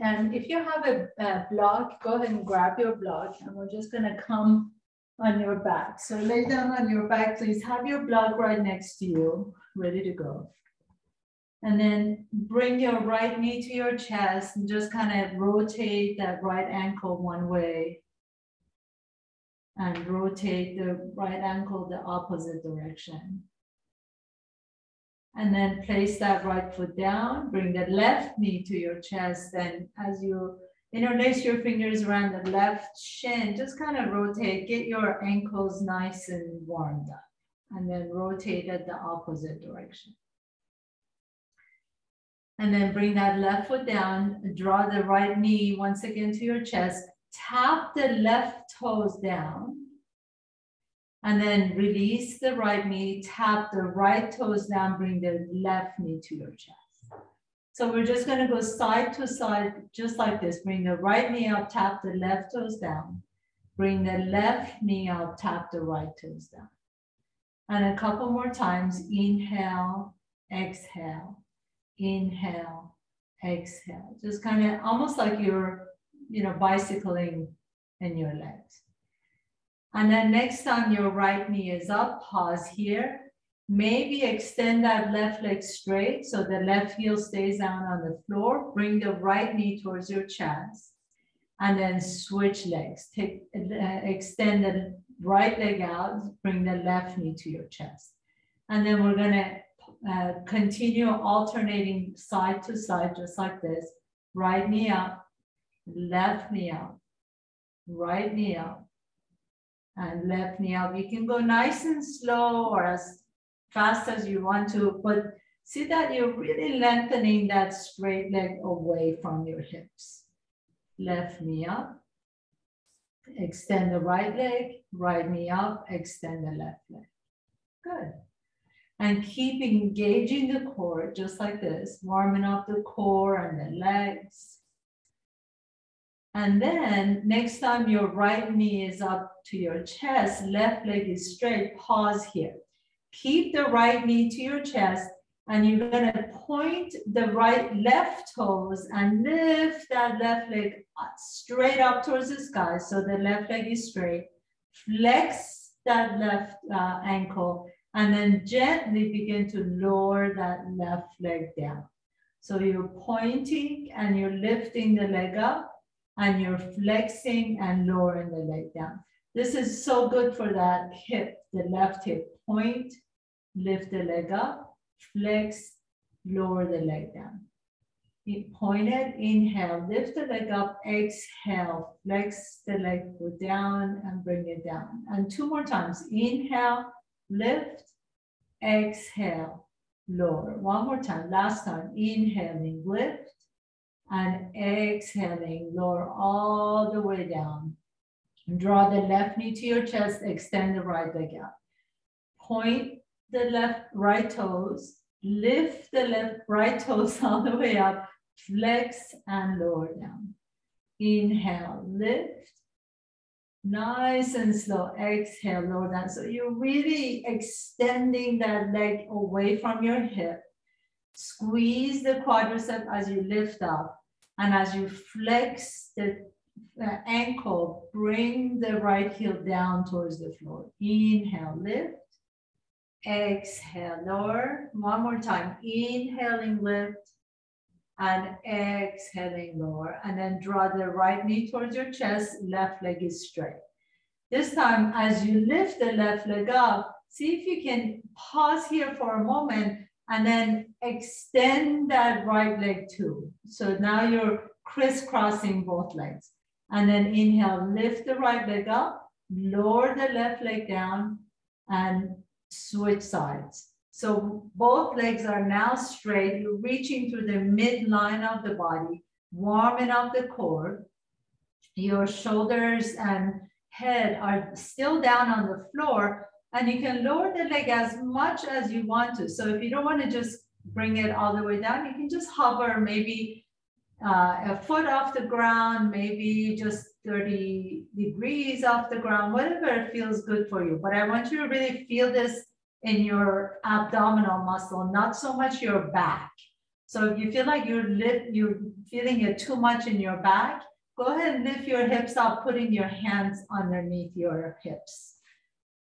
and, if you have a, a block, go ahead and grab your block and we're just gonna come on your back. So lay down on your back, please. Have your block right next to you, ready to go. And then bring your right knee to your chest and just kind of rotate that right ankle one way. And rotate the right ankle the opposite direction. And then place that right foot down, bring the left knee to your chest. And as you interlace your fingers around the left shin, just kind of rotate, get your ankles nice and warmed up. And then rotate at the opposite direction. And then bring that left foot down, draw the right knee once again to your chest, tap the left toes down, and then release the right knee, tap the right toes down, bring the left knee to your chest. So we're just gonna go side to side, just like this. Bring the right knee up, tap the left toes down. Bring the left knee up, tap the right toes down. And a couple more times, inhale, exhale, inhale, exhale. Just kind of almost like you're, you know, bicycling in your legs. And then next time your right knee is up, pause here. Maybe extend that left leg straight so the left heel stays down on the floor. Bring the right knee towards your chest. And then switch legs. Take, uh, extend the right leg out, bring the left knee to your chest. And then we're gonna uh, continue alternating side to side, just like this. Right knee up, left knee up, right knee up, and left knee up. You can go nice and slow or as fast as you want to, but see that you're really lengthening that straight leg away from your hips. Left knee up, extend the right leg, right knee up, extend the left leg. Good and keep engaging the core just like this, warming up the core and the legs. And then next time your right knee is up to your chest, left leg is straight, pause here. Keep the right knee to your chest and you're gonna point the right left toes and lift that left leg straight up towards the sky. So the left leg is straight. Flex that left uh, ankle and then gently begin to lower that left leg down. So you're pointing and you're lifting the leg up and you're flexing and lowering the leg down. This is so good for that hip, the left hip. Point, lift the leg up, flex, lower the leg down. Point it, inhale, lift the leg up, exhale, flex the leg, go down and bring it down. And two more times, inhale, lift, exhale, lower. One more time, last time, inhaling, lift, and exhaling, lower all the way down. Draw the left knee to your chest, extend the right leg out. Point the left, right toes, lift the left, right toes all the way up, flex and lower down. Inhale, lift, Nice and slow. Exhale, lower down. So you're really extending that leg away from your hip. Squeeze the quadricep as you lift up. And as you flex the uh, ankle, bring the right heel down towards the floor. Inhale, lift. Exhale, lower. One more time. Inhaling, lift and exhaling lower. And then draw the right knee towards your chest, left leg is straight. This time, as you lift the left leg up, see if you can pause here for a moment and then extend that right leg too. So now you're crisscrossing both legs. And then inhale, lift the right leg up, lower the left leg down, and switch sides. So both legs are now straight. You're reaching through the midline of the body, warming up the core. Your shoulders and head are still down on the floor, and you can lower the leg as much as you want to. So if you don't want to just bring it all the way down, you can just hover maybe uh, a foot off the ground, maybe just 30 degrees off the ground, whatever feels good for you. But I want you to really feel this in your abdominal muscle, not so much your back. So if you feel like you're lit, you're feeling it too much in your back, go ahead and lift your hips up, putting your hands underneath your hips.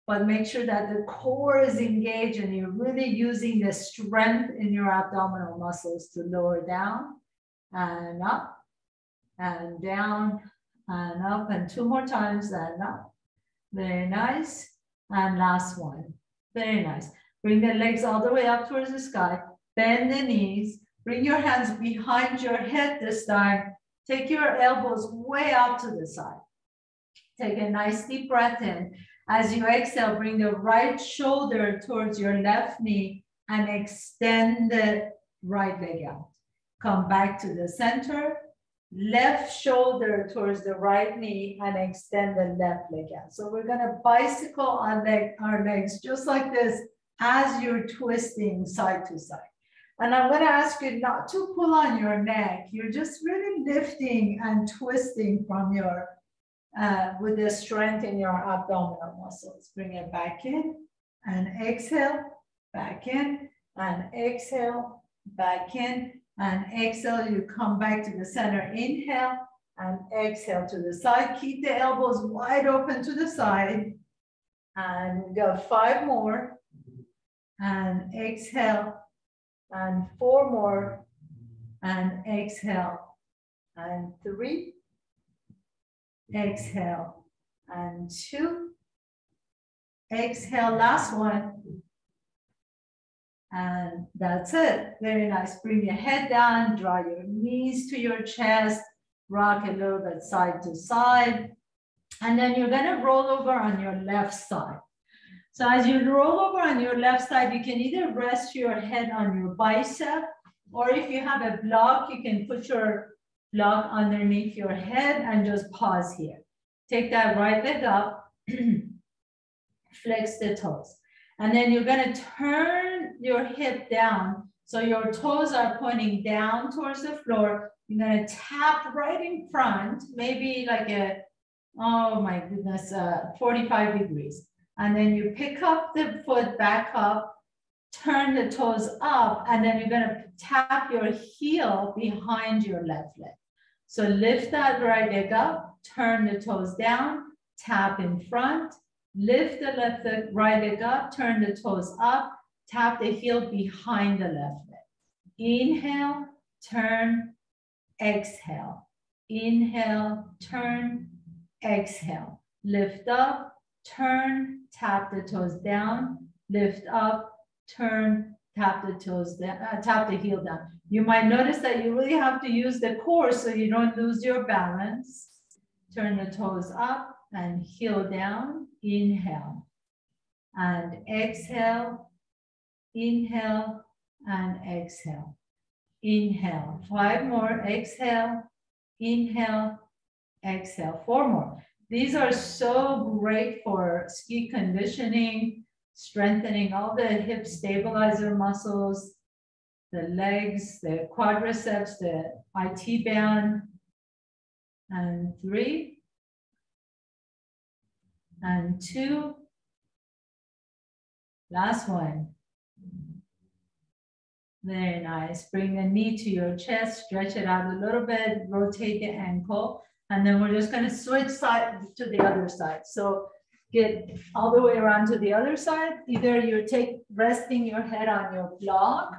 But make sure that the core is engaged and you're really using the strength in your abdominal muscles to lower down and up and down and up and two more times and up. Very nice. And last one. Very nice. Bring the legs all the way up towards the sky. Bend the knees. Bring your hands behind your head this time. Take your elbows way out to the side. Take a nice deep breath in. As you exhale, bring the right shoulder towards your left knee and extend the right leg out. Come back to the center, left shoulder towards the right knee and extend the left leg out. So we're gonna bicycle our, leg, our legs just like this as you're twisting side to side. And I'm gonna ask you not to pull on your neck. You're just really lifting and twisting from your, uh, with the strength in your abdominal muscles. Bring it back in and exhale, back in and exhale, back in and exhale, you come back to the center. Inhale and exhale to the side. Keep the elbows wide open to the side. And got five more. And exhale. And four more. And exhale. And three. Exhale. And two. Exhale, last one. And that's it. Very nice. Bring your head down, draw your knees to your chest, rock a little bit side to side. And then you're going to roll over on your left side. So as you roll over on your left side, you can either rest your head on your bicep, or if you have a block, you can put your block underneath your head and just pause here. Take that right leg up, flex the toes. And then you're gonna turn your hip down. So your toes are pointing down towards the floor. You're gonna tap right in front, maybe like a, oh my goodness, uh, 45 degrees. And then you pick up the foot back up, turn the toes up, and then you're gonna tap your heel behind your left leg. So lift that right leg up, turn the toes down, tap in front, Lift the left leg, right leg up, turn the toes up, tap the heel behind the left leg. Inhale, turn, exhale. Inhale, turn, exhale. Lift up, turn, tap the toes down, lift up, turn, tap the toes down, uh, tap the heel down. You might notice that you really have to use the core so you don't lose your balance. Turn the toes up and heel down, inhale. And exhale, inhale and exhale. Inhale, five more, exhale, inhale, exhale, four more. These are so great for ski conditioning, strengthening all the hip stabilizer muscles, the legs, the quadriceps, the IT band, and three, and two. Last one. Very nice. Bring the knee to your chest, stretch it out a little bit, rotate the ankle, and then we're just going to switch side to the other side. So get all the way around to the other side. Either you take resting your head on your block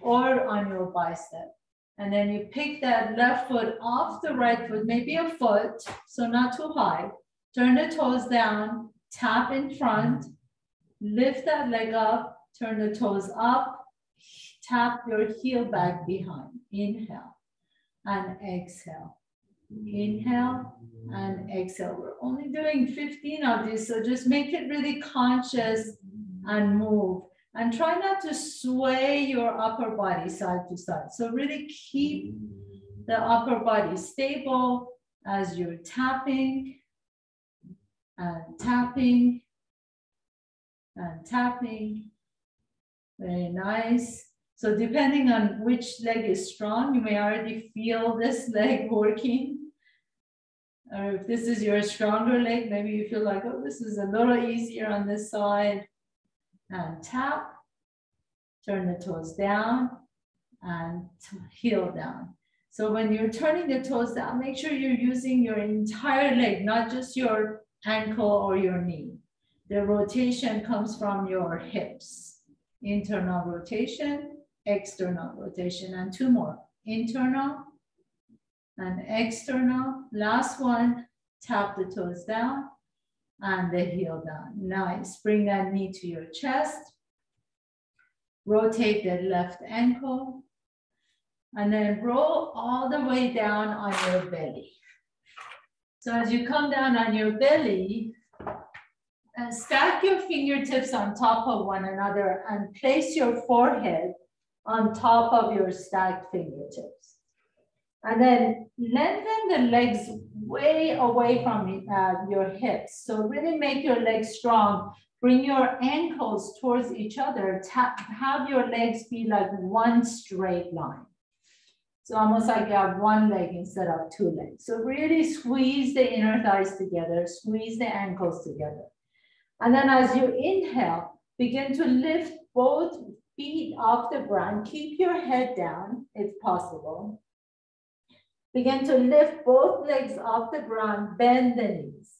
or on your bicep. And then you pick that left foot off the right foot, maybe a foot, so not too high. Turn the toes down, tap in front, lift that leg up, turn the toes up, tap your heel back behind. Inhale and exhale. Inhale and exhale. We're only doing 15 of these, so just make it really conscious and move. And try not to sway your upper body side to side. So really keep the upper body stable as you're tapping and tapping and tapping. Very nice. So depending on which leg is strong, you may already feel this leg working. Or if this is your stronger leg, maybe you feel like, oh, this is a little easier on this side. And tap, turn the toes down and heel down. So when you're turning the toes down, make sure you're using your entire leg, not just your ankle or your knee. The rotation comes from your hips. Internal rotation, external rotation, and two more. Internal and external. Last one, tap the toes down and the heel down. Nice. Bring that knee to your chest. Rotate the left ankle. And then roll all the way down on your belly. So as you come down on your belly, and stack your fingertips on top of one another and place your forehead on top of your stacked fingertips. And then lengthen the legs way away from uh, your hips. So really make your legs strong. Bring your ankles towards each other. Tap, have your legs be like one straight line. So almost like you have one leg instead of two legs. So really squeeze the inner thighs together, squeeze the ankles together. And then as you inhale, begin to lift both feet off the ground. Keep your head down if possible. Begin to lift both legs off the ground, bend the knees.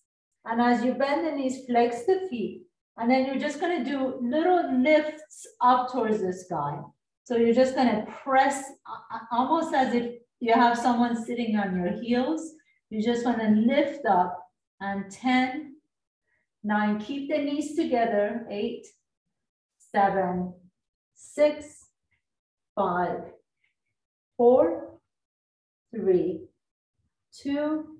And as you bend the knees, flex the feet. And then you're just gonna do little lifts up towards the sky. So you're just gonna press uh, uh, almost as if you have someone sitting on your heels. You just wanna lift up and 10, nine, keep the knees together, eight, seven, six, five, four, three, two,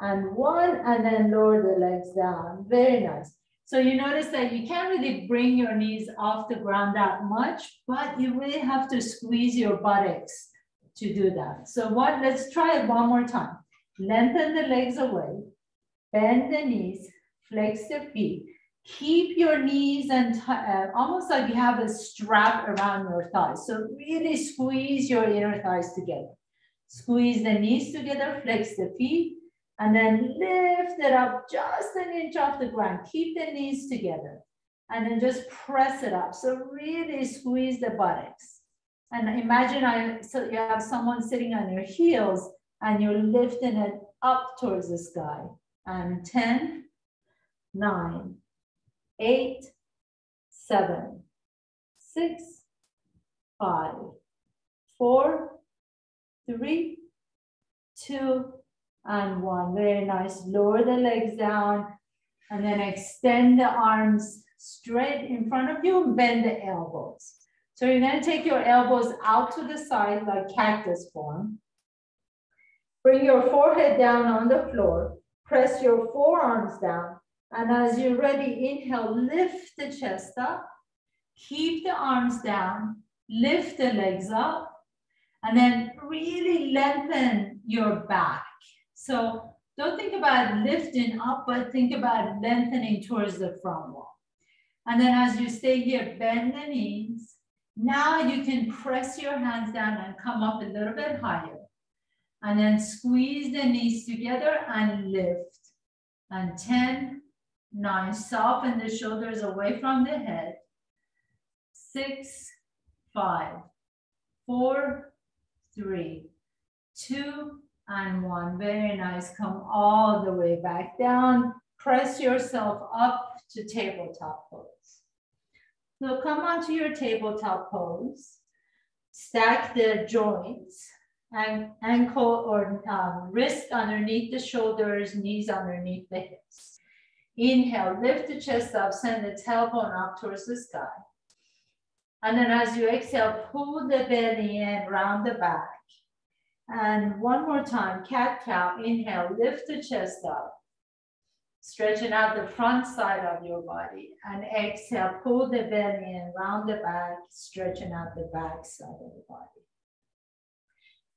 and one, and then lower the legs down. Very nice. So you notice that you can't really bring your knees off the ground that much, but you really have to squeeze your buttocks to do that. So what, let's try it one more time. Lengthen the legs away, bend the knees, flex the feet. Keep your knees and uh, almost like you have a strap around your thighs. So really squeeze your inner thighs together. Squeeze the knees together, flex the feet, and then lift it up just an inch off the ground. Keep the knees together and then just press it up. So really squeeze the buttocks. And imagine I, so you have someone sitting on your heels and you're lifting it up towards the sky. And 10, nine, eight, seven, six, five, four, three, two, and one. Very nice. Lower the legs down and then extend the arms straight in front of you and bend the elbows. So you're gonna take your elbows out to the side like cactus form. Bring your forehead down on the floor. Press your forearms down. And as you're ready, inhale, lift the chest up. Keep the arms down. Lift the legs up. And then really lengthen your back. So don't think about lifting up, but think about lengthening towards the front wall. And then as you stay here, bend the knees. Now you can press your hands down and come up a little bit higher. And then squeeze the knees together and lift. And 10, 9, soften the shoulders away from the head. 6, 5, 4, 3, 2, and 1. Very nice. Come all the way back down. Press yourself up to tabletop pose. So come onto your tabletop pose. Stack the joints and ankle or um, wrist underneath the shoulders, knees underneath the hips. Inhale, lift the chest up, send the tailbone up towards the sky. And then as you exhale, pull the belly in, round the back. And one more time, cat cow, inhale, lift the chest up. Stretching out the front side of your body. And exhale, pull the belly in, round the back, stretching out the back side of the body.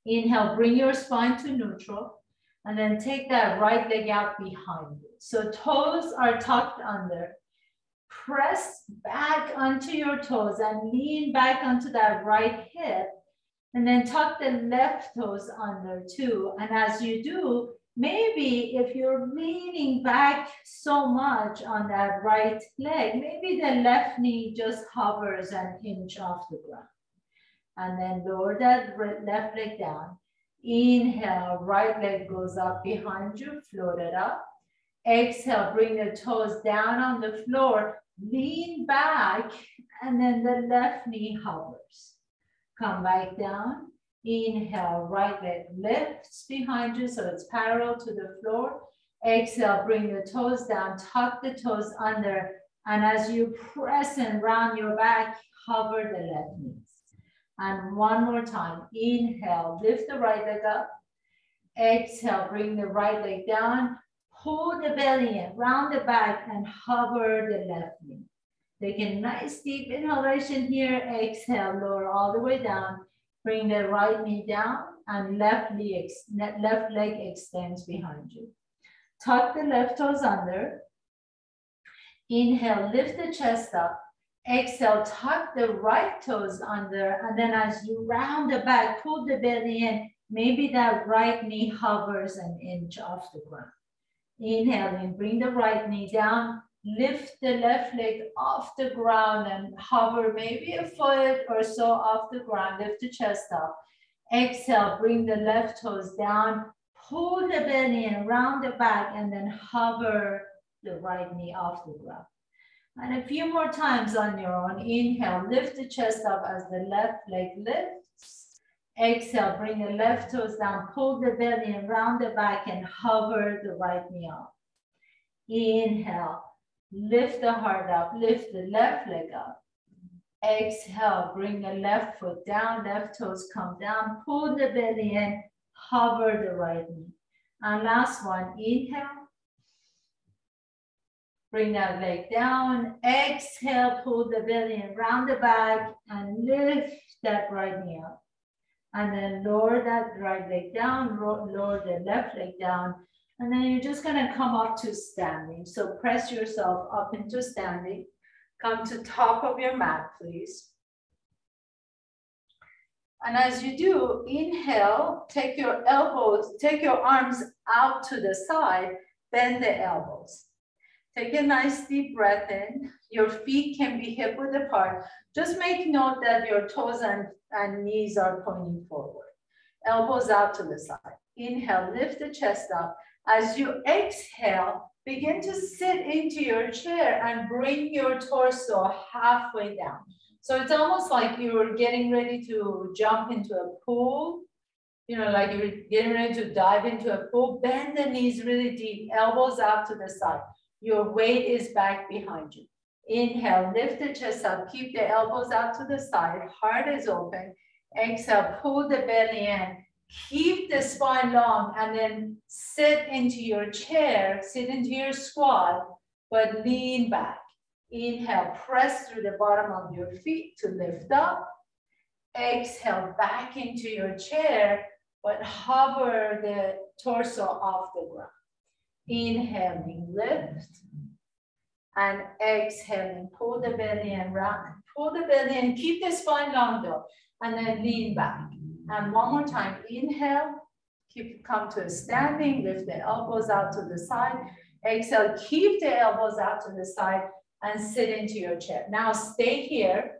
Inhale, bring your spine to neutral and then take that right leg out behind you. So toes are tucked under. Press back onto your toes and lean back onto that right hip and then tuck the left toes under too. And as you do, maybe if you're leaning back so much on that right leg, maybe the left knee just hovers an inch off the ground and then lower that left leg down. Inhale, right leg goes up behind you, float it up. Exhale, bring the toes down on the floor, lean back, and then the left knee hovers. Come back down. Inhale, right leg lifts behind you so it's parallel to the floor. Exhale, bring the toes down, tuck the toes under, and as you press and round your back, hover the left knees. And one more time, inhale, lift the right leg up. Exhale, bring the right leg down, pull the belly in, round the back and hover the left knee. Take a nice deep inhalation here. Exhale, lower all the way down. Bring the right knee down and left leg, left leg extends behind you. Tuck the left toes under. Inhale, lift the chest up. Exhale, tuck the right toes under. And then as you round the back, pull the belly in. Maybe that right knee hovers an inch off the ground. Inhaling, bring the right knee down. Lift the left leg off the ground and hover maybe a foot or so off the ground. Lift the chest up. Exhale, bring the left toes down. Pull the belly in, round the back, and then hover the right knee off the ground. And a few more times on your own. Inhale, lift the chest up as the left leg lifts. Exhale, bring the left toes down, pull the belly and round the back and hover the right knee up. Inhale, lift the heart up, lift the left leg up. Exhale, bring the left foot down, left toes come down, pull the belly in, hover the right knee. And last one, inhale, Bring that leg down. Exhale, pull the belly and round the back and lift that right knee up. And then lower that right leg down, lower the left leg down. And then you're just gonna come up to standing. So press yourself up into standing. Come to top of your mat, please. And as you do, inhale, take your elbows, take your arms out to the side, bend the elbows. Take a nice deep breath in. Your feet can be hip width apart. Just make note that your toes and, and knees are pointing forward. Elbows out to the side. Inhale, lift the chest up. As you exhale, begin to sit into your chair and bring your torso halfway down. So it's almost like you're getting ready to jump into a pool, you know, like you're getting ready to dive into a pool. Bend the knees really deep, elbows out to the side. Your weight is back behind you. Inhale, lift the chest up, keep the elbows out to the side, heart is open. Exhale, pull the belly in, keep the spine long, and then sit into your chair, sit into your squat, but lean back. Inhale, press through the bottom of your feet to lift up. Exhale, back into your chair, but hover the torso off the ground. Inhaling, lift. And exhaling, pull the belly and round. Pull the belly and keep the spine long though. And then lean back. And one more time, inhale. Keep, come to a standing, lift the elbows out to the side. Exhale, keep the elbows out to the side and sit into your chair. Now stay here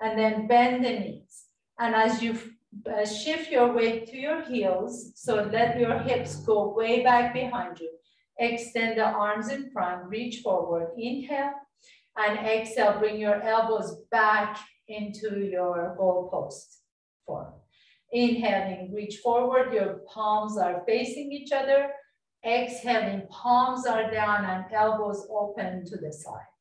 and then bend the knees. And as you uh, shift your weight to your heels, so let your hips go way back behind you. Extend the arms in front, reach forward, inhale, and exhale, bring your elbows back into your goalpost form. Inhaling, reach forward, your palms are facing each other. Exhaling, palms are down and elbows open to the side.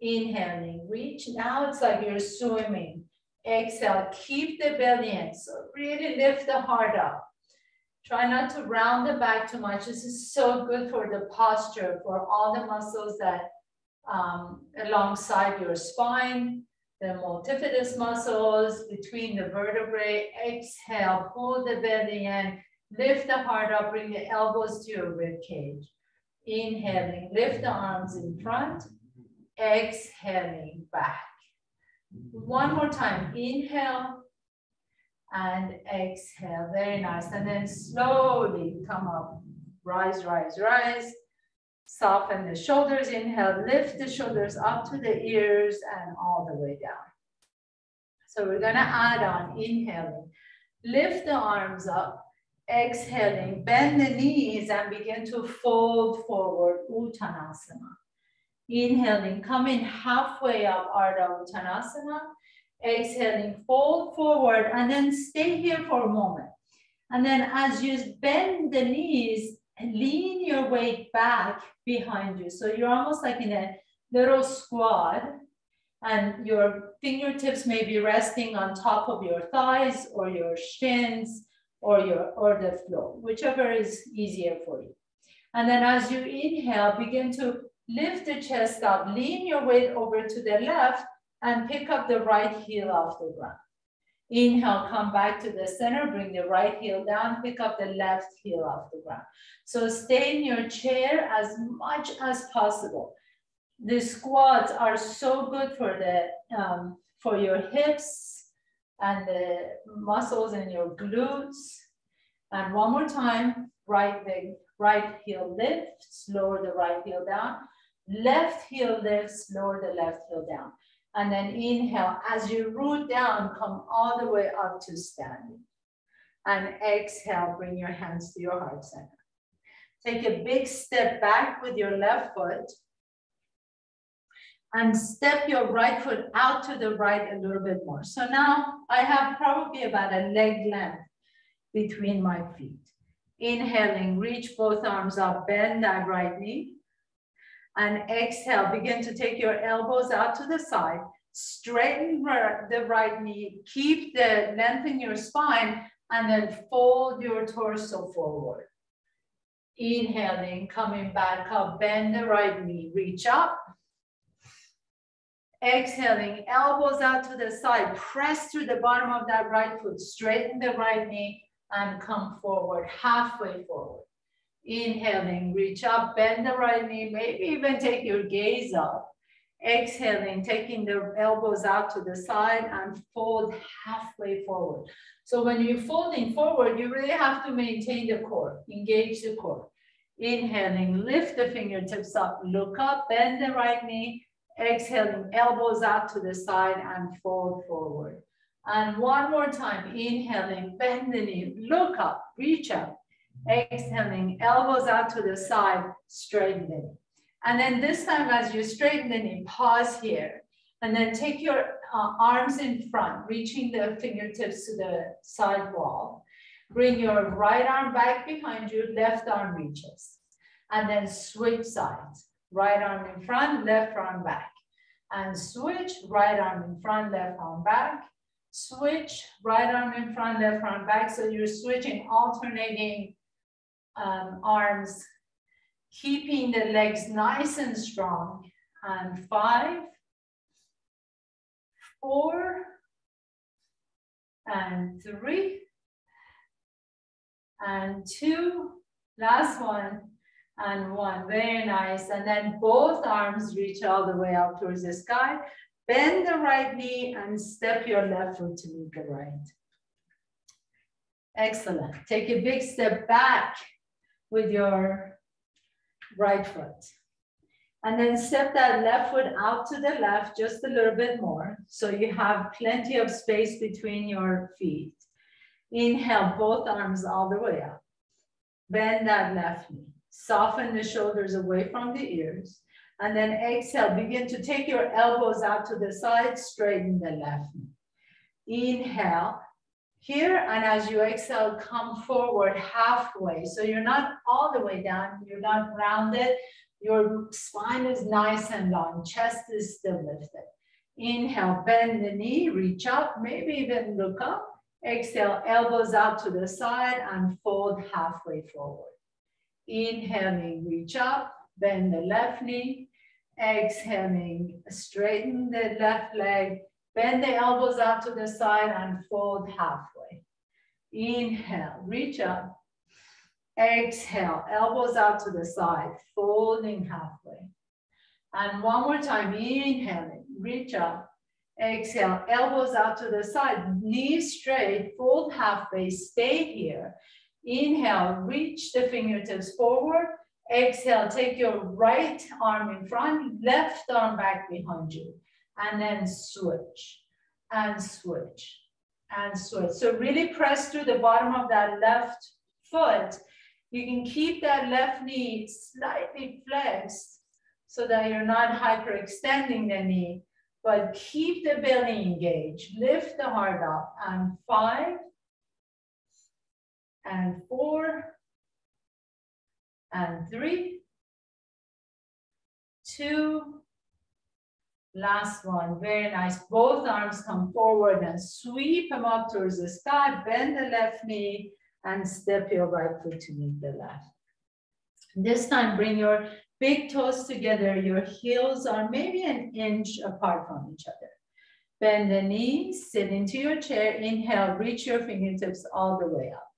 Inhaling, reach. Now it's like you're swimming. Exhale, keep the belly in. So really lift the heart up. Try not to round the back too much. This is so good for the posture, for all the muscles that um, alongside your spine, the multifidus muscles between the vertebrae. Exhale, pull the belly in, lift the heart up, bring the elbows to your rib cage. Inhaling, lift the arms in front. Exhaling back. One more time, inhale, and exhale. Very nice. And then slowly come up. Rise, rise, rise. Soften the shoulders. Inhale, lift the shoulders up to the ears and all the way down. So we're going to add on inhaling. Lift the arms up. Exhaling, bend the knees and begin to fold forward, Uttanasana. Inhaling, coming halfway up, Ardha Uttanasana. Exhaling, fold forward and then stay here for a moment. And then as you bend the knees, lean your weight back behind you. So you're almost like in a little squat and your fingertips may be resting on top of your thighs or your shins or your or the floor, whichever is easier for you. And then as you inhale, begin to lift the chest up, lean your weight over to the left and pick up the right heel off the ground. Inhale, come back to the center, bring the right heel down, pick up the left heel off the ground. So stay in your chair as much as possible. The squats are so good for the um, for your hips and the muscles in your glutes. And one more time, right leg, right heel lifts, lower the right heel down. Left heel lifts, lower the left heel down. And then inhale, as you root down, come all the way up to standing. And exhale, bring your hands to your heart center. Take a big step back with your left foot. And step your right foot out to the right a little bit more. So now I have probably about a leg length between my feet. Inhaling, reach both arms up, bend that right knee and exhale, begin to take your elbows out to the side, straighten the right knee, keep the length in your spine, and then fold your torso forward. Inhaling, coming back up, bend the right knee, reach up. Exhaling, elbows out to the side, press through the bottom of that right foot, straighten the right knee, and come forward, halfway forward. Inhaling, reach up, bend the right knee, maybe even take your gaze up. Exhaling, taking the elbows out to the side and fold halfway forward. So when you're folding forward, you really have to maintain the core, engage the core. Inhaling, lift the fingertips up, look up, bend the right knee. Exhaling, elbows out to the side and fold forward. And one more time, inhaling, bend the knee, look up, reach up. Exhaling, elbows out to the side, straightening. And then this time as you straighten the knee, pause here. And then take your uh, arms in front, reaching the fingertips to the side wall. Bring your right arm back behind you, left arm reaches. And then switch sides. Right arm in front, left arm back. And switch, right arm in front, left arm back. Switch, right arm in front, left arm back. So you're switching, alternating um, arms, keeping the legs nice and strong. And five, four, and three, and two, last one, and one. Very nice. And then both arms reach all the way up towards the sky. Bend the right knee and step your left foot to meet the right. Excellent. Take a big step back with your right foot. And then step that left foot out to the left just a little bit more. So you have plenty of space between your feet. Inhale, both arms all the way up. Bend that left knee. Soften the shoulders away from the ears. And then exhale, begin to take your elbows out to the side, straighten the left knee. Inhale, here, and as you exhale, come forward halfway. So you're not all the way down, you're not rounded. Your spine is nice and long, chest is still lifted. Inhale, bend the knee, reach up, maybe even look up. Exhale, elbows out to the side and fold halfway forward. Inhaling, reach up, bend the left knee. Exhaling, straighten the left leg, Bend the elbows out to the side and fold halfway. Inhale, reach up. Exhale, elbows out to the side, folding halfway. And one more time, inhaling, reach up. Exhale, elbows out to the side, knees straight, fold halfway, stay here. Inhale, reach the fingertips forward. Exhale, take your right arm in front, left arm back behind you and then switch and switch and switch. So really press through the bottom of that left foot, you can keep that left knee slightly flexed so that you're not hyperextending the knee, but keep the belly engaged. Lift the heart up and five and four and three, two, last one, very nice. Both arms come forward and sweep them up towards the sky, bend the left knee and step your right foot to meet the left. This time, bring your big toes together. Your heels are maybe an inch apart from each other. Bend the knees, sit into your chair. Inhale, reach your fingertips all the way up.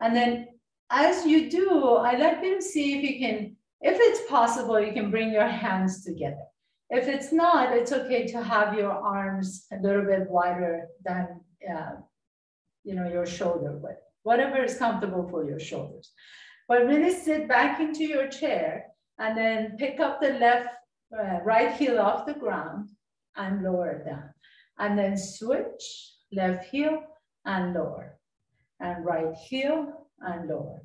And then as you do, I'd like you to see if you can, if it's possible, you can bring your hands together. If it's not, it's okay to have your arms a little bit wider than uh, you know, your shoulder width, whatever is comfortable for your shoulders. But really sit back into your chair and then pick up the left, uh, right heel off the ground and lower it down. And then switch, left heel and lower, and right heel and lower,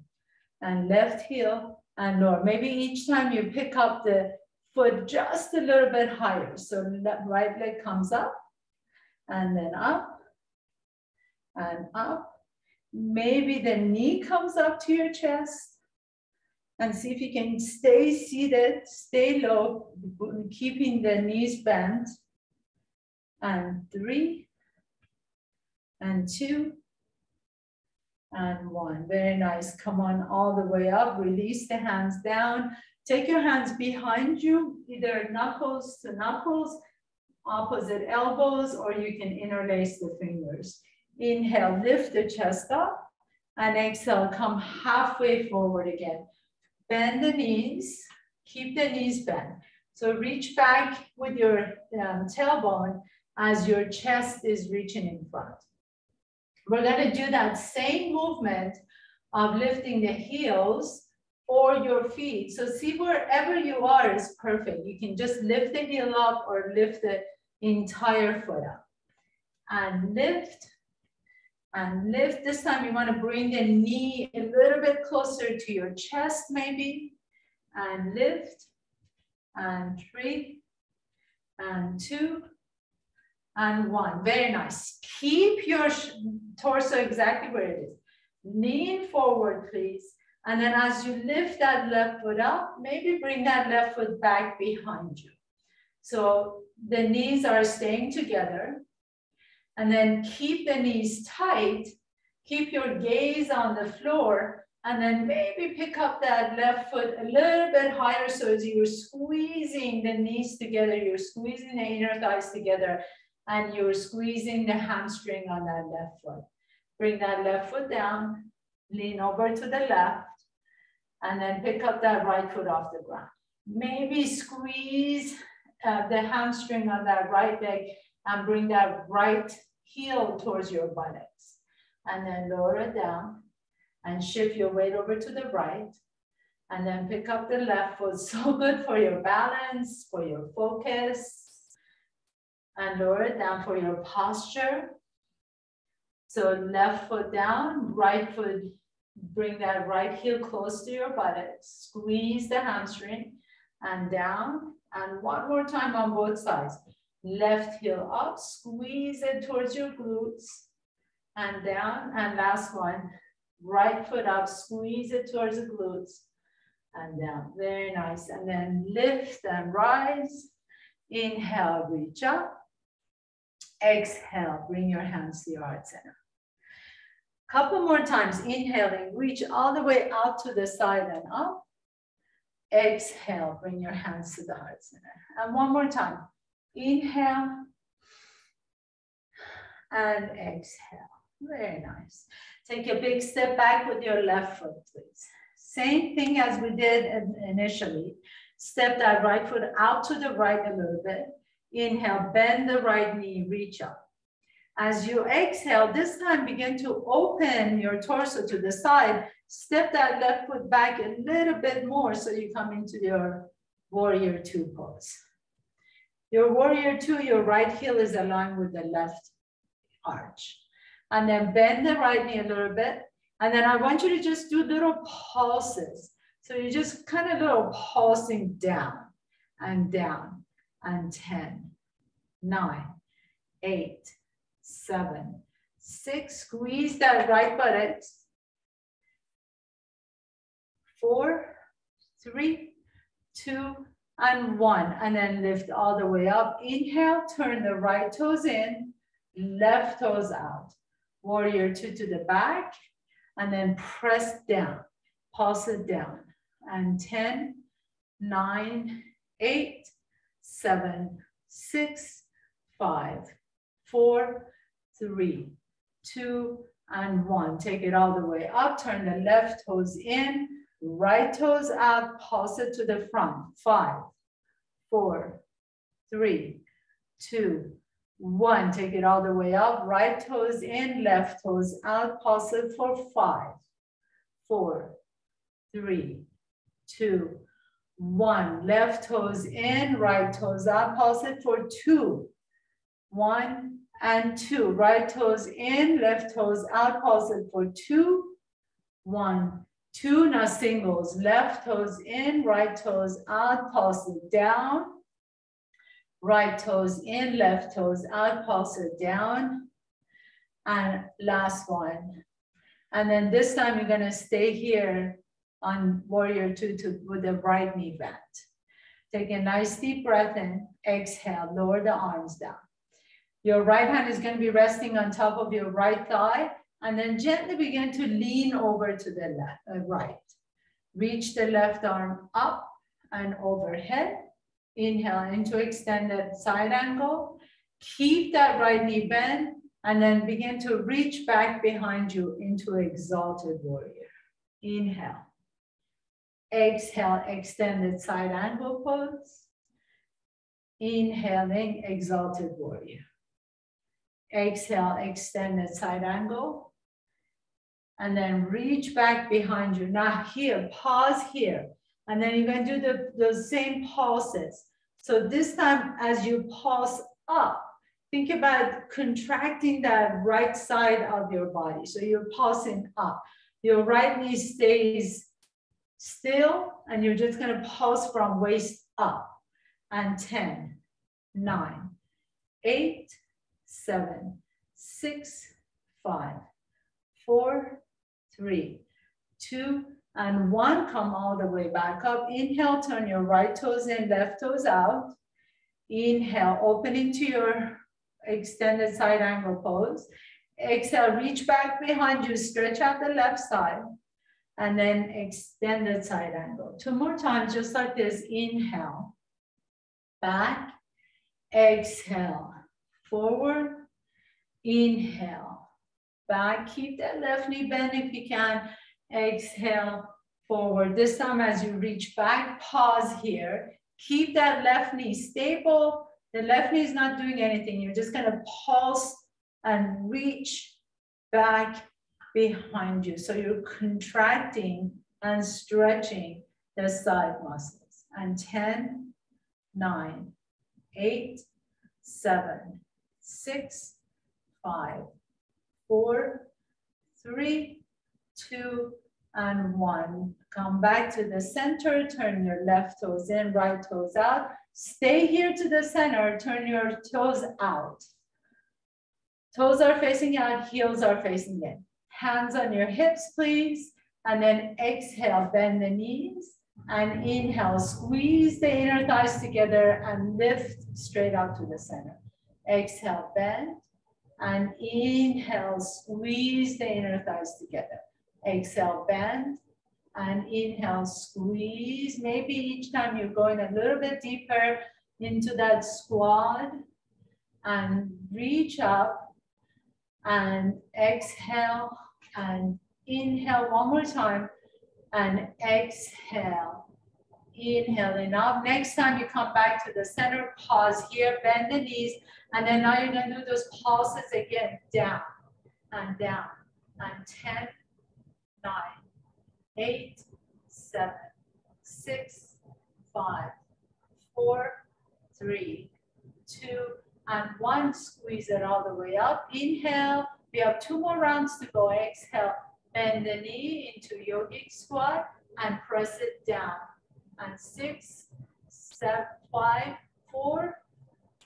and left heel and lower. Maybe each time you pick up the foot just a little bit higher. So that right leg comes up and then up and up. Maybe the knee comes up to your chest and see if you can stay seated, stay low, keeping the knees bent. And three, and two, and one. Very nice. Come on all the way up. Release the hands down. Take your hands behind you, either knuckles to knuckles, opposite elbows, or you can interlace the fingers. Inhale, lift the chest up, and exhale, come halfway forward again. Bend the knees, keep the knees bent. So reach back with your um, tailbone as your chest is reaching in front. We're gonna do that same movement of lifting the heels or your feet. So see wherever you are is perfect. You can just lift the heel up or lift the entire foot up. And lift and lift. This time you want to bring the knee a little bit closer to your chest maybe. And lift and three and two and one. Very nice. Keep your torso exactly where it is. Lean forward, please. And then as you lift that left foot up, maybe bring that left foot back behind you. So the knees are staying together. And then keep the knees tight. Keep your gaze on the floor. And then maybe pick up that left foot a little bit higher. So as you're squeezing the knees together, you're squeezing the inner thighs together, and you're squeezing the hamstring on that left foot. Bring that left foot down, lean over to the left, and then pick up that right foot off the ground. Maybe squeeze uh, the hamstring on that right leg and bring that right heel towards your buttocks. And then lower it down and shift your weight over to the right. And then pick up the left foot. So good for your balance, for your focus. And lower it down for your posture. So left foot down, right foot Bring that right heel close to your buttocks. Squeeze the hamstring and down. And one more time on both sides. Left heel up, squeeze it towards your glutes and down. And last one, right foot up, squeeze it towards the glutes and down. Very nice. And then lift and rise. Inhale, reach up. Exhale, bring your hands to your heart center. Couple more times, inhaling, reach all the way out to the side and up. Exhale, bring your hands to the heart center. And one more time, inhale and exhale. Very nice. Take a big step back with your left foot, please. Same thing as we did initially. Step that right foot out to the right a little bit. Inhale, bend the right knee, reach up. As you exhale, this time begin to open your torso to the side. Step that left foot back a little bit more so you come into your warrior two pose. Your warrior two, your right heel is aligned with the left arch. And then bend the right knee a little bit. And then I want you to just do little pulses. So you just kind of little pulsing down and down and 10, 9, 8, 7, 6. Squeeze that right buttocks. 4, 3, 2, and 1. And then lift all the way up. Inhale, turn the right toes in, left toes out. Warrior 2 to the back. And then press down. Pulse it down. And 10, 9, 8, 7, 6, 5, 4, 3, 2, and 1. Take it all the way up. Turn the left toes in, right toes out, pulse it to the front. Five, four, three, two, one. Take it all the way up. Right toes in, left toes out, pulse it for five, four, three, two, one. Left toes in, right toes out, pulse it for two, one, and two. Right toes in, left toes out, pulse it for two, one, two. Now singles, left toes in, right toes out, pulse it down. Right toes in, left toes out, pulse it down. And last one. And then this time you're gonna stay here on warrior two to, with the right knee bent. Take a nice deep breath in, exhale, lower the arms down. Your right hand is gonna be resting on top of your right thigh and then gently begin to lean over to the left, uh, right. Reach the left arm up and overhead. Inhale into extended side angle. Keep that right knee bent and then begin to reach back behind you into exalted warrior. Inhale. Exhale, extended side angle pose. Inhaling, exalted warrior. Exhale, extend the side angle. And then reach back behind you. Now here, pause here. And then you're to do the, the same pulses. So this time, as you pulse up, think about contracting that right side of your body. So you're pulsing up. Your right knee stays still, and you're just going to pulse from waist up. And 10, 9, 8, seven, six, five, four, three, two, and one. Come all the way back up. Inhale, turn your right toes in, left toes out. Inhale, open into your extended side angle pose. Exhale, reach back behind you, stretch out the left side, and then extended side angle. Two more times, just like this. Inhale, back, exhale, forward, inhale, back, keep that left knee bent if you can, exhale, forward. This time as you reach back, pause here, keep that left knee stable, the left knee is not doing anything, you're just gonna pulse and reach back behind you. So you're contracting and stretching the side muscles. And 10, 9, 8, 7, six, five, four, three, two, and one. Come back to the center, turn your left toes in, right toes out. Stay here to the center, turn your toes out. Toes are facing out, heels are facing in. Hands on your hips, please. And then exhale, bend the knees. And inhale, squeeze the inner thighs together and lift straight out to the center. Exhale, bend. And inhale, squeeze the inner thighs together. Exhale, bend. And inhale, squeeze. Maybe each time you're going a little bit deeper into that squat. And reach up. And exhale. And inhale one more time. And exhale inhaling up. Next time you come back to the center, pause here, bend the knees, and then now you're gonna do those pulses again, down and down, and 10, 9, 8, 7, 6, 5, 4, 3, 2, and 1. Squeeze it all the way up. Inhale. We have two more rounds to go. Exhale. Bend the knee into yogic squat and press it down. And six, seven, five, four,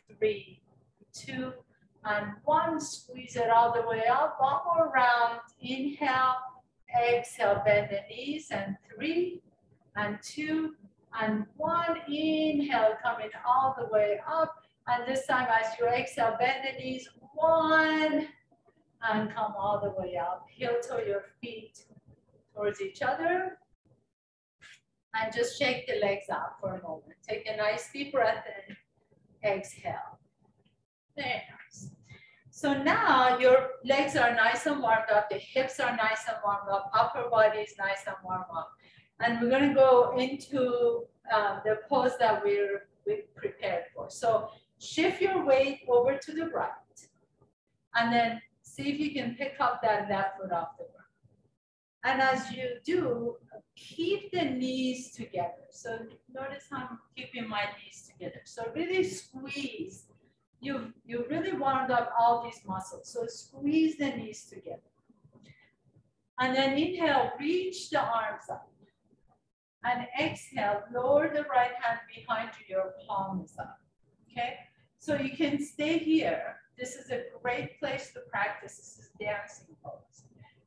three, two, and one. Squeeze it all the way up. One more round. Inhale, exhale, bend the knees, and three, and two, and one. Inhale, coming all the way up. And this time, as you exhale, bend the knees. One, and come all the way up. Heel toe your feet towards each other. And just shake the legs out for a moment. Take a nice deep breath in. Exhale. Very nice. So now your legs are nice and warmed up, the hips are nice and warmed up, upper body is nice and warmed up. And we're gonna go into um, the pose that we're we prepared for. So shift your weight over to the right. And then see if you can pick up that left foot off the ground. And as you do, keep the knees together. So notice how I'm keeping my knees together. So really squeeze. You've, you really warmed up all these muscles. So squeeze the knees together. And then inhale, reach the arms up. And exhale, lower the right hand behind you, your palms up. Okay? So you can stay here this is a great place to practice. This is dancing pose.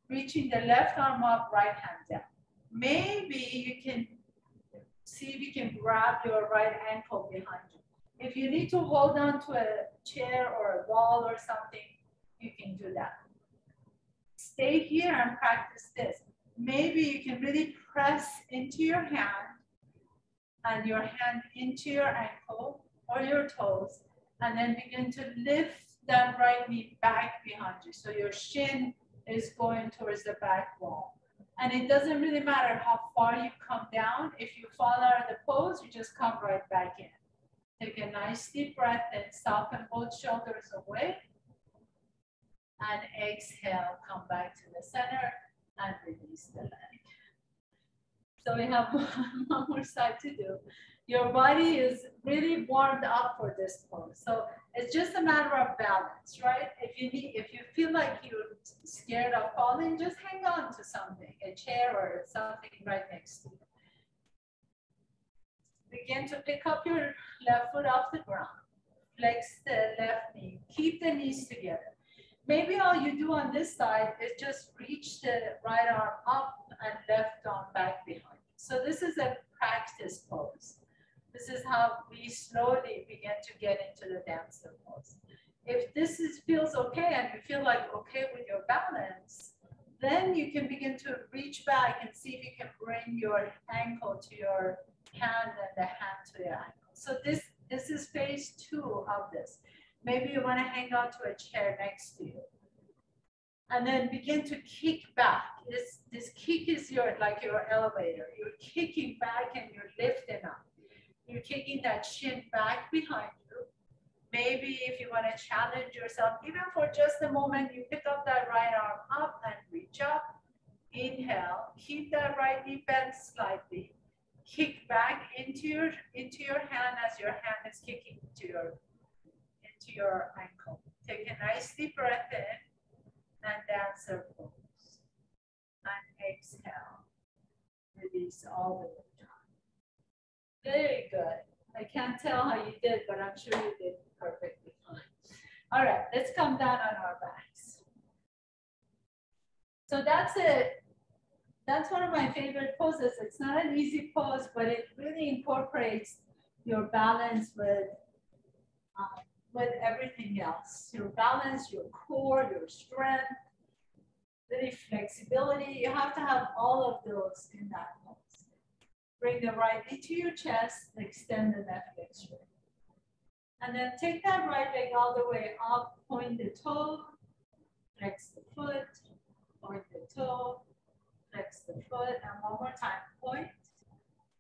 Reaching the left arm up, right hand down. Maybe you can see if you can grab your right ankle behind you. If you need to hold on to a chair or a wall or something, you can do that. Stay here and practice this. Maybe you can really press into your hand and your hand into your ankle or your toes, and then begin to lift that right knee back behind you. So your shin is going towards the back wall. And it doesn't really matter how far you come down. If you fall out of the pose, you just come right back in. Take a nice deep breath and soften both shoulders away. And exhale, come back to the center and release the leg. So we have one more side to do your body is really warmed up for this pose. So it's just a matter of balance, right? If you need, if you feel like you're scared of falling, just hang on to something, a chair or something right next to you. Begin to pick up your left foot off the ground. Flex the left knee. Keep the knees together. Maybe all you do on this side is just reach the right arm up and left arm back behind. So this is a practice pose. This is how we slowly begin to get into the dancer pose. If this is, feels okay and you feel like okay with your balance, then you can begin to reach back and see if you can bring your ankle to your hand and the hand to your ankle. So this, this is phase two of this. Maybe you want to hang on to a chair next to you. And then begin to kick back. This, this kick is your like your elevator. You're kicking back and you're lifting up. You're taking that shin back behind you. Maybe if you want to challenge yourself, even for just a moment, you pick up that right arm up and reach up. Inhale, keep that right knee bent slightly. Kick back into your into your hand as your hand is kicking into your into your ankle. Take a nice deep breath in and dancer pose. And exhale. Release all the way. Very good. I can't tell how you did, but I'm sure you did perfectly fine. All right, let's come down on our backs. So that's it. That's one of my favorite poses. It's not an easy pose, but it really incorporates your balance with, um, with everything else. Your balance, your core, your strength, really flexibility. You have to have all of those in that. Bring the right knee to your chest, extend the left leg straight. And then take that right leg all the way up, point the toe, flex the foot, point the toe, flex the foot, and one more time, point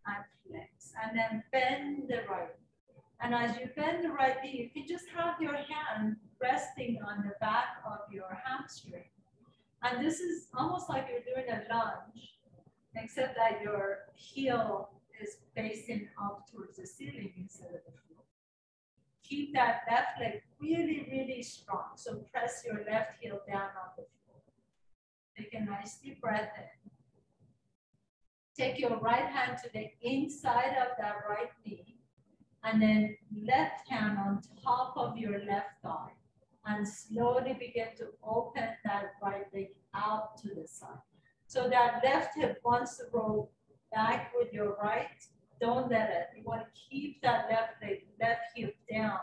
and flex. And then bend the right knee. And as you bend the right knee, you can just have your hand resting on the back of your hamstring. And this is almost like you're doing a lunge except that your heel is facing up towards the ceiling instead of the floor. Keep that left leg really, really strong. So press your left heel down on the floor. Take a nice deep breath in. Take your right hand to the inside of that right knee and then left hand on top of your left thigh and slowly begin to open that right leg out to the side. So that left hip wants to roll back with your right. Don't let it. You want to keep that left leg, left hip down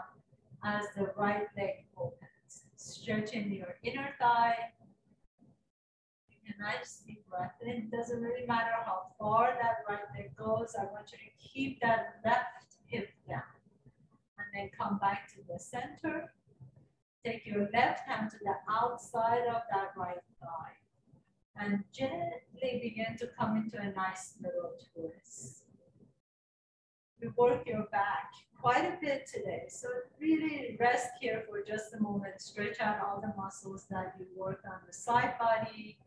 as the right leg opens. Stretching your inner thigh. A nice deep breath in. It doesn't really matter how far that right leg goes. I want you to keep that left hip down. And then come back to the center. Take your left hand to the outside of that right thigh and gently begin to come into a nice little twist. We work your back quite a bit today. So really rest here for just a moment. Stretch out all the muscles that you work on the side body,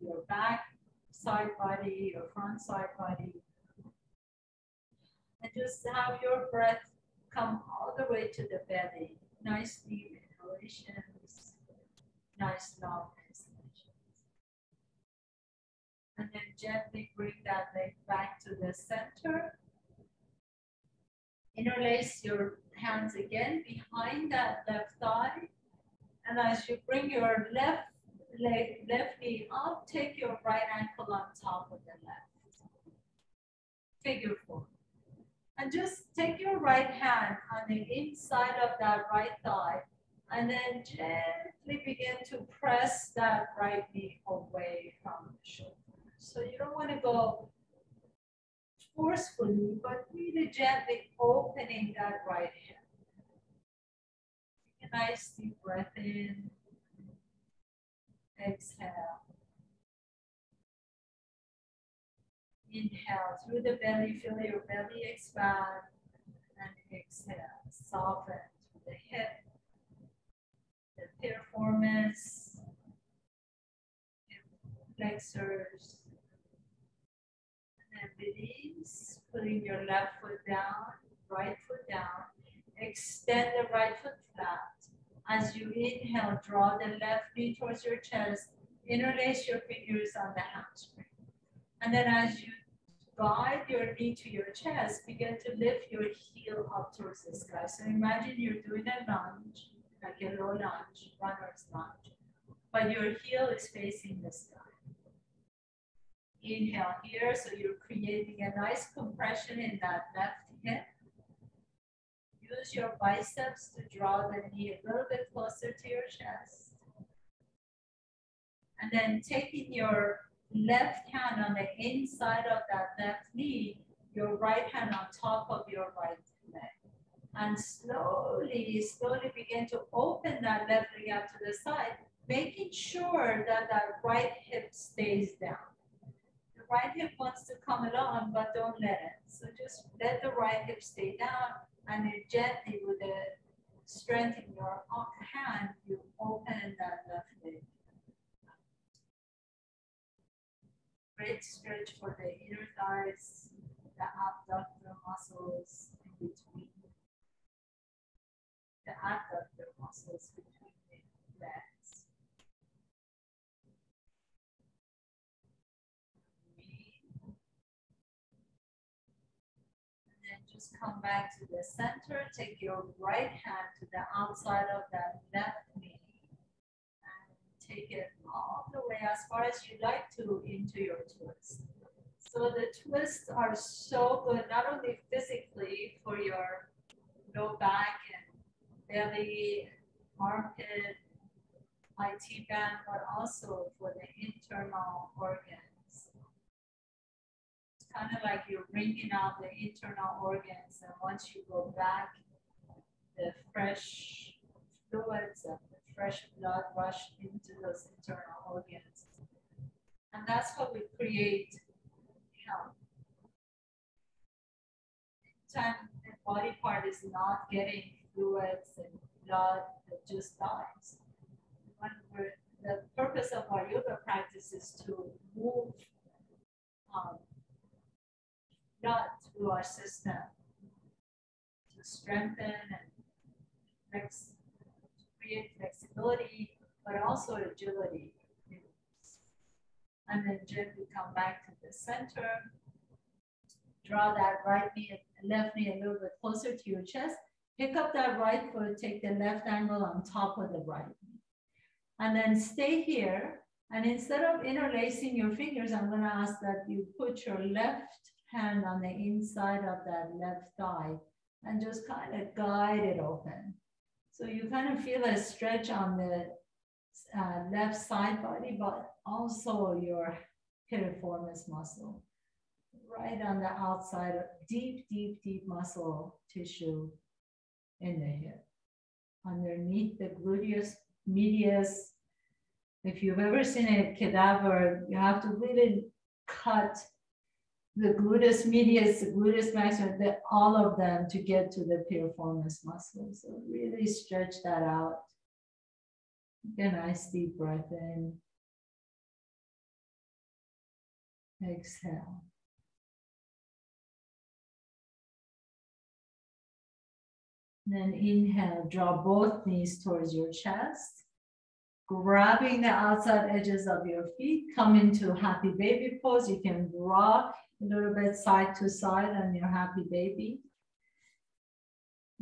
your back side body, your front side body. And just have your breath come all the way to the belly. Nice deep inhalations, nice long and then gently bring that leg back to the center. Interlace your hands again behind that left thigh. And as you bring your left leg, left knee up, take your right ankle on top of the left. Figure four. And just take your right hand on the inside of that right thigh and then gently begin to press that right knee away from the shoulder. So you don't want to go forcefully, but really gently opening that right hip. Take a nice deep breath in. Exhale. Inhale through the belly, feel your belly expand. And exhale, soften through the hip, the piriformis, flexors, and release, putting your left foot down, right foot down. Extend the right foot flat. As you inhale, draw the left knee towards your chest. Interlace your fingers on the hamstring. And then as you guide your knee to your chest, begin to lift your heel up towards the sky. So imagine you're doing a lunge, like a low lunge, runner's lunge, but your heel is facing the sky. Inhale here, so you're creating a nice compression in that left hip. Use your biceps to draw the knee a little bit closer to your chest. And then taking your left hand on the inside of that left knee, your right hand on top of your right leg. And slowly, slowly begin to open that left leg out to the side, making sure that that right hip stays down right hip wants to come along, but don't let it. So just let the right hip stay down and then gently with the strength in your hand, you open that left leg. Great stretch for the inner thighs, the abductor muscles in between. The abductor muscles between the legs. just come back to the center. Take your right hand to the outside of that left knee. And take it all the way as far as you like to into your twist. So the twists are so good, not only physically for your low back and belly, armpit, IT band, but also for the internal organs kind of like you're bringing out the internal organs, and once you go back, the fresh fluids and the fresh blood rush into those internal organs. And that's what we create health. Time the body part is not getting fluids and blood, it just dies. When the purpose of our yoga practice is to move um, not through our system to strengthen and flex, to create flexibility, but also agility. And then gently come back to the center. Draw that right knee, and left knee a little bit closer to your chest. Pick up that right foot, take the left ankle on top of the right knee. And then stay here. And instead of interlacing your fingers, I'm gonna ask that you put your left hand on the inside of that left thigh and just kind of guide it open. So you kind of feel a stretch on the uh, left side body, but also your piriformis muscle, right on the outside, of deep, deep, deep muscle tissue in the hip. Underneath the gluteus medius. If you've ever seen a cadaver, you have to really cut the gluteus medius, the gluteus maximus, the, all of them to get to the piriformis muscle. So really stretch that out. Get a nice deep breath in. Exhale. Then inhale, draw both knees towards your chest. Grabbing the outside edges of your feet, come into happy baby pose. You can rock a little bit side to side on your happy baby.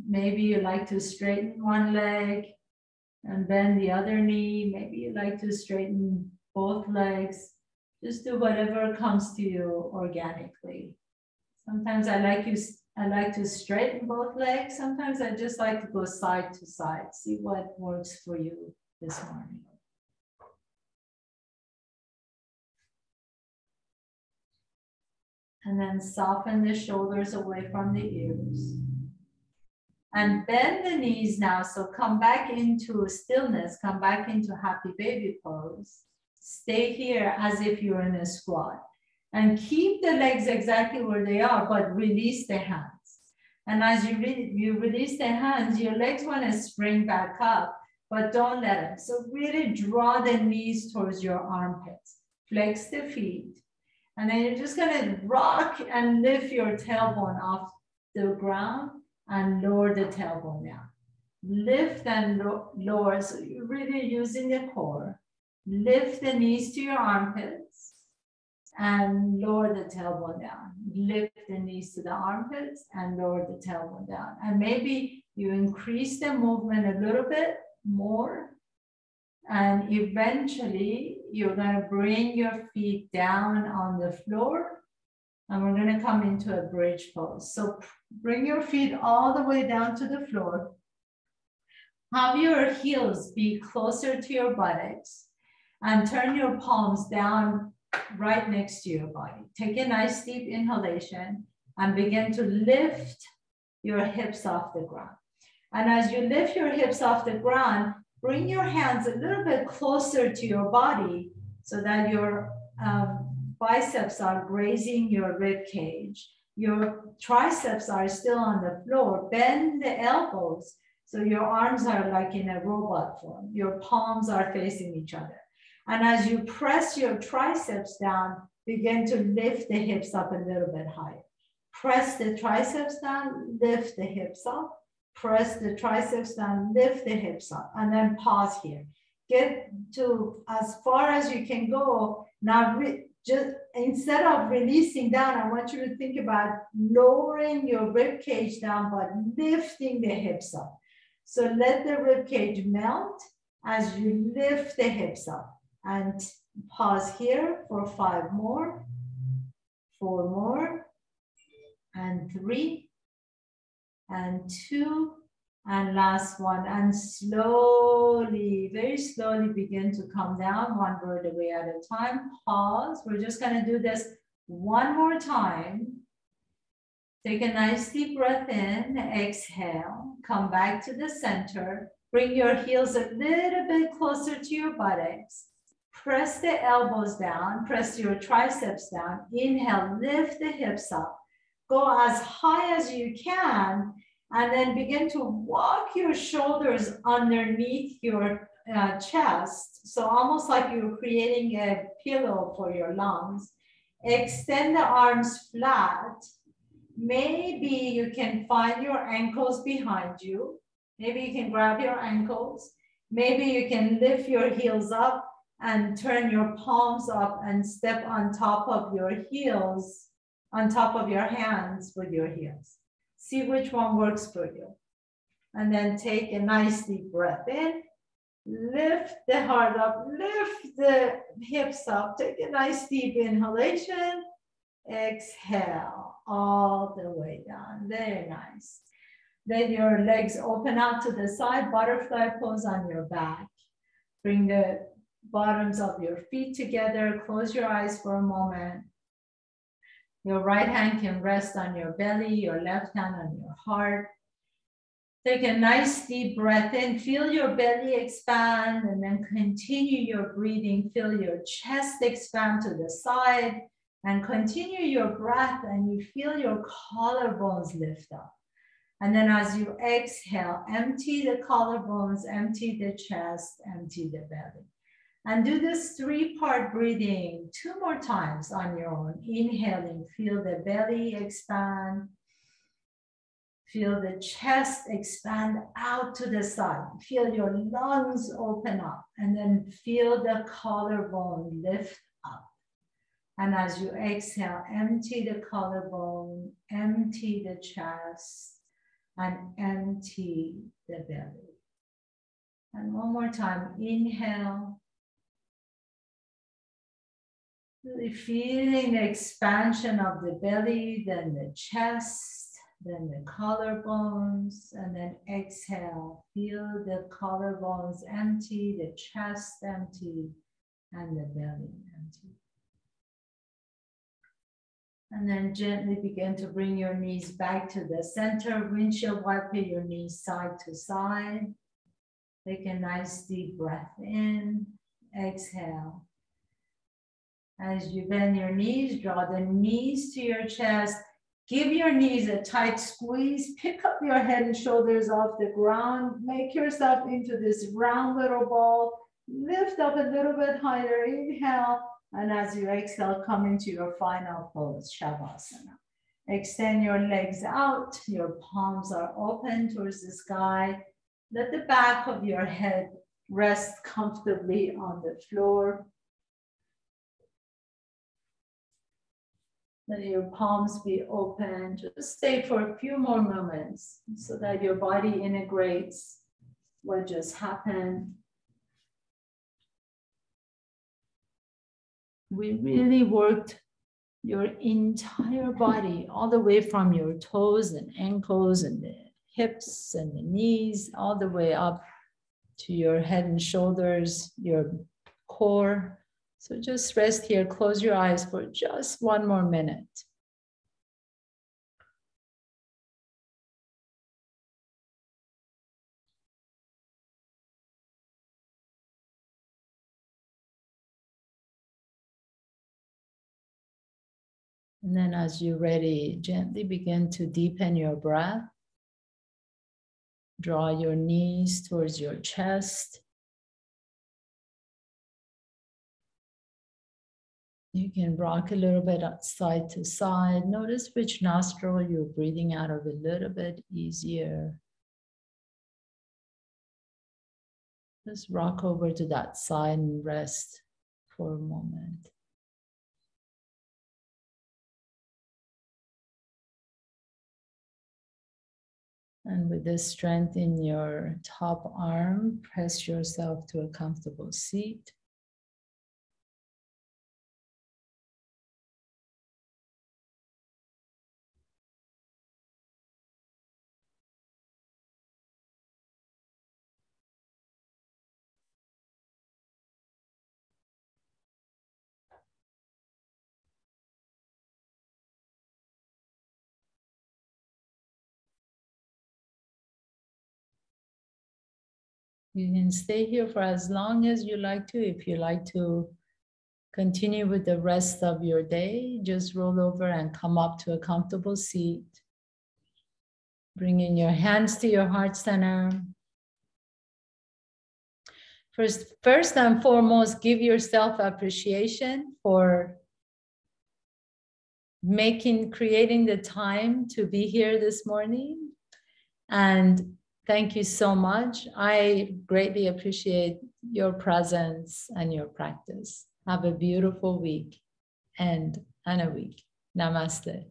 Maybe you like to straighten one leg and bend the other knee. Maybe you like to straighten both legs. Just do whatever comes to you organically. Sometimes I like you I like to straighten both legs. Sometimes I just like to go side to side, see what works for you this morning. And then soften the shoulders away from the ears. And bend the knees now. So come back into stillness, come back into happy baby pose. Stay here as if you're in a squat. And keep the legs exactly where they are, but release the hands. And as you, re you release the hands, your legs want to spring back up, but don't let them. So really draw the knees towards your armpits. Flex the feet. And then you're just gonna rock and lift your tailbone off the ground and lower the tailbone down. Lift and lower, so you're really using the core. Lift the knees to your armpits and lower the tailbone down. Lift the knees to the armpits and lower the tailbone down. And maybe you increase the movement a little bit more and eventually you're gonna bring your feet down on the floor and we're gonna come into a bridge pose. So bring your feet all the way down to the floor. Have your heels be closer to your buttocks and turn your palms down right next to your body. Take a nice deep inhalation and begin to lift your hips off the ground. And as you lift your hips off the ground, bring your hands a little bit closer to your body so that your um, biceps are grazing your rib cage. Your triceps are still on the floor. Bend the elbows so your arms are like in a robot form. Your palms are facing each other. And as you press your triceps down, begin to lift the hips up a little bit higher. Press the triceps down, lift the hips up press the triceps down, lift the hips up, and then pause here. Get to as far as you can go. Now, just instead of releasing down, I want you to think about lowering your rib cage down, but lifting the hips up. So let the rib cage melt as you lift the hips up. And pause here for five more, four more, and three, and two, and last one. And slowly, very slowly begin to come down one vertebrae at a time. Pause. We're just going to do this one more time. Take a nice deep breath in, exhale, come back to the center. Bring your heels a little bit closer to your buttocks. Press the elbows down, press your triceps down. Inhale, lift the hips up. Go as high as you can and then begin to walk your shoulders underneath your uh, chest. So almost like you're creating a pillow for your lungs. Extend the arms flat. Maybe you can find your ankles behind you. Maybe you can grab your ankles. Maybe you can lift your heels up and turn your palms up and step on top of your heels, on top of your hands with your heels. See which one works for you. And then take a nice deep breath in. Lift the heart up, lift the hips up. Take a nice deep inhalation. Exhale all the way down. Very nice. Then your legs open out to the side, butterfly pose on your back. Bring the bottoms of your feet together. Close your eyes for a moment. Your right hand can rest on your belly, your left hand on your heart. Take a nice deep breath in, feel your belly expand, and then continue your breathing. Feel your chest expand to the side, and continue your breath, and you feel your collarbones lift up. And then as you exhale, empty the collarbones, empty the chest, empty the belly. And do this three part breathing two more times on your own. Inhaling, feel the belly expand. Feel the chest expand out to the side. Feel your lungs open up and then feel the collarbone lift up. And as you exhale, empty the collarbone, empty the chest, and empty the belly. And one more time, inhale. Feeling the expansion of the belly, then the chest, then the collarbones, and then exhale. Feel the collarbones empty, the chest empty, and the belly empty. And then gently begin to bring your knees back to the center, windshield wiper your knees side to side. Take a nice deep breath in, exhale. As you bend your knees, draw the knees to your chest. Give your knees a tight squeeze. Pick up your head and shoulders off the ground. Make yourself into this round little ball. Lift up a little bit higher. Inhale. And as you exhale, come into your final pose, Shavasana. Extend your legs out. Your palms are open towards the sky. Let the back of your head rest comfortably on the floor. Let your palms be open. Just stay for a few more moments so that your body integrates what just happened. We really worked your entire body, all the way from your toes and ankles and the hips and the knees, all the way up to your head and shoulders, your core, so just rest here, close your eyes for just one more minute. And then as you're ready, gently begin to deepen your breath. Draw your knees towards your chest. You can rock a little bit side to side. Notice which nostril you're breathing out of a little bit easier. Just rock over to that side and rest for a moment. And with this strength in your top arm, press yourself to a comfortable seat. You can stay here for as long as you like to. If you like to continue with the rest of your day, just roll over and come up to a comfortable seat. Bring in your hands to your heart center. First, first and foremost, give yourself appreciation for making, creating the time to be here this morning and Thank you so much. I greatly appreciate your presence and your practice. Have a beautiful week and and a week. Namaste.